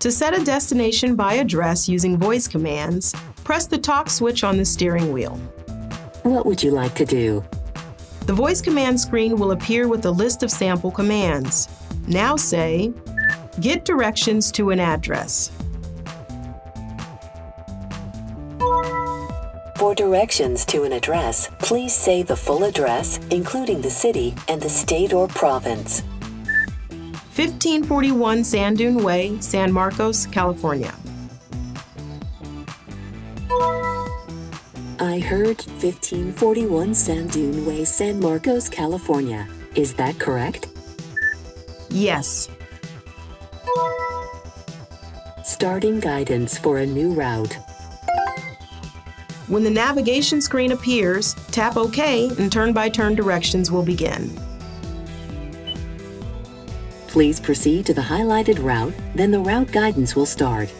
To set a destination by address using voice commands, press the talk switch on the steering wheel. What would you like to do? The voice command screen will appear with a list of sample commands. Now say, Get directions to an address. For directions to an address, please say the full address, including the city and the state or province. 1541 Sand Dune Way, San Marcos, California. I heard 1541 Sand Dune Way, San Marcos, California. Is that correct? Yes. Starting guidance for a new route. When the navigation screen appears, tap OK and turn-by-turn directions will begin. Please proceed to the highlighted route, then the route guidance will start.